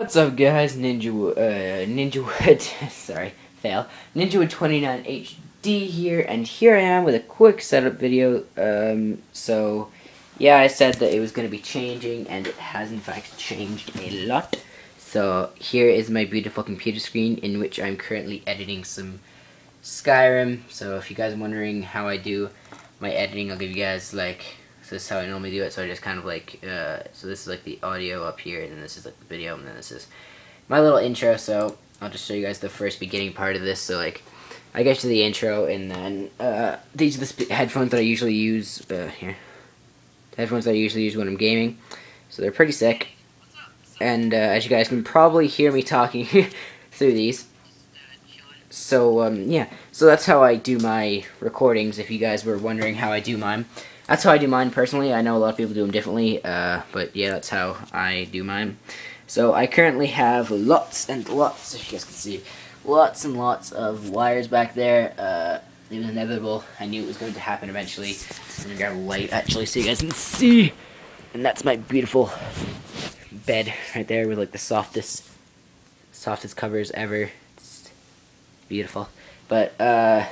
What's up guys, Ninja, uh, Ninjawood, sorry, fail, Ninjawood 29 HD here, and here I am with a quick setup video, um, so, yeah, I said that it was going to be changing, and it has in fact changed a lot, so here is my beautiful computer screen, in which I'm currently editing some Skyrim, so if you guys are wondering how I do my editing, I'll give you guys, like, this is how I normally do it. So I just kind of like, uh, so this is like the audio up here, and then this is like the video, and then this is my little intro. So I'll just show you guys the first beginning part of this. So like, I get to the intro, and then uh, these are the headphones that I usually use. Uh, here, the headphones that I usually use when I'm gaming. So they're pretty sick. And uh, as you guys can probably hear me talking through these. So um, yeah, so that's how I do my recordings. If you guys were wondering how I do mine. That's how I do mine personally. I know a lot of people do them differently, uh, but yeah, that's how I do mine. So I currently have lots and lots, if you guys can see, lots and lots of wires back there. Uh, it was inevitable. I knew it was going to happen eventually. I'm going to grab a light actually so you guys can see. And that's my beautiful bed right there with like the softest, softest covers ever. It's beautiful. But, uh,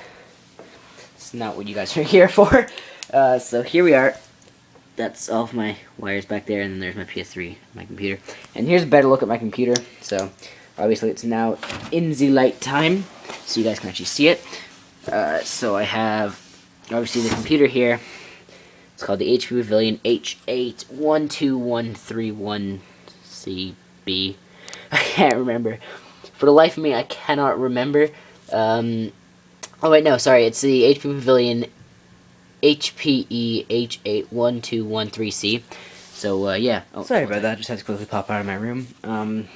it's not what you guys are here for. Uh, so here we are. That's all of my wires back there, and then there's my PS3, my computer. And here's a better look at my computer. So obviously it's now in the light time, so you guys can actually see it. Uh, so I have obviously the computer here. It's called the HP Pavilion H812131CB. I can't remember. For the life of me, I cannot remember. Um, oh wait, no, sorry. It's the HP Pavilion HPE H81213C. So, uh, yeah. Oh, sorry about that. I Just had to quickly pop out of my room. Um,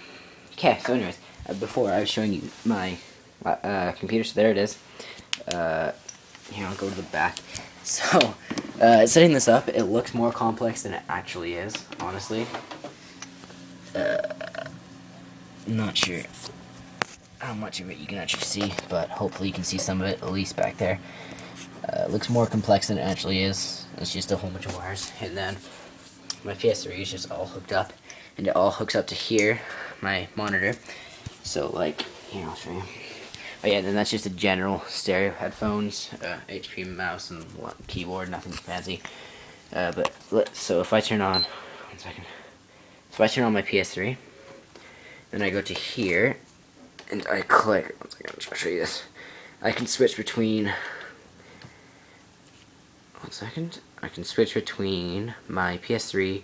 okay, so anyways, uh, before I was showing you my uh, computer, so there it is. Uh, here, I'll go to the back. So, uh, setting this up, it looks more complex than it actually is, honestly. Uh, not sure how much of it you can actually see, but hopefully you can see some of it, at least back there. Uh, looks more complex than it actually is. It's just a whole bunch of wires. And then my PS3 is just all hooked up. And it all hooks up to here, my monitor. So, like, here, I'll show you. Oh yeah, then that's just a general stereo headphones, uh, HP mouse and keyboard, nothing fancy. Uh, but, let, so if I turn on, one second. So if I turn on my PS3, then I go to here, and I click, one second, I'll show you this. I can switch between one second, I can switch between my PS3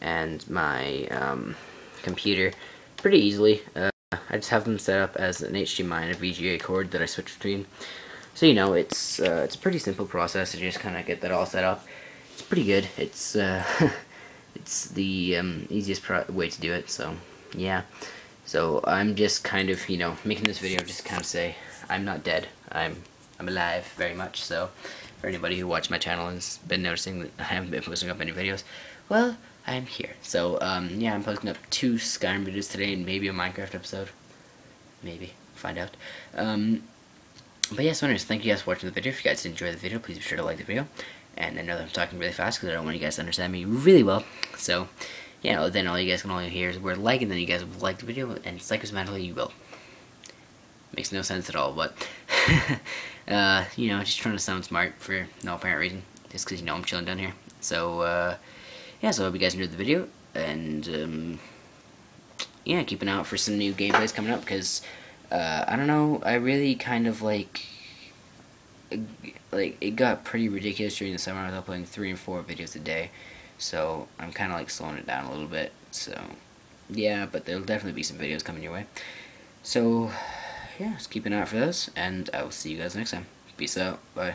and my um, computer pretty easily. Uh, I just have them set up as an HDMI and a VGA cord that I switch between. So you know, it's uh, it's a pretty simple process to just kind of get that all set up. It's pretty good. It's uh, it's the um, easiest way to do it. So yeah. So I'm just kind of you know making this video just kind of say I'm not dead. I'm I'm alive very much. So for anybody who watched my channel and has been noticing that I haven't been posting up any videos, well, I'm here. So, um, yeah, I'm posting up two Skyrim videos today and maybe a Minecraft episode. Maybe. Find out. Um, but yeah, so anyways, thank you guys for watching the video. If you guys did enjoy the video, please be sure to like the video. And I know that I'm talking really fast because I don't want you guys to understand me really well. So, yeah, then all you guys can only hear is word like, and then you guys will like the video, and psychosomatically you will. Makes no sense at all, but... uh, you know, just trying to sound smart for no apparent reason. Just because, you know, I'm chilling down here. So, uh, yeah, so I hope you guys enjoyed the video. And, um, yeah, keep an eye out for some new gameplays coming up. Because, uh, I don't know, I really kind of, like, like, it got pretty ridiculous during the summer. I was uploading three and four videos a day. So, I'm kind of, like, slowing it down a little bit. So, yeah, but there'll definitely be some videos coming your way. So, yeah, just keep an eye out for those, and I will see you guys next time. Peace out. Bye.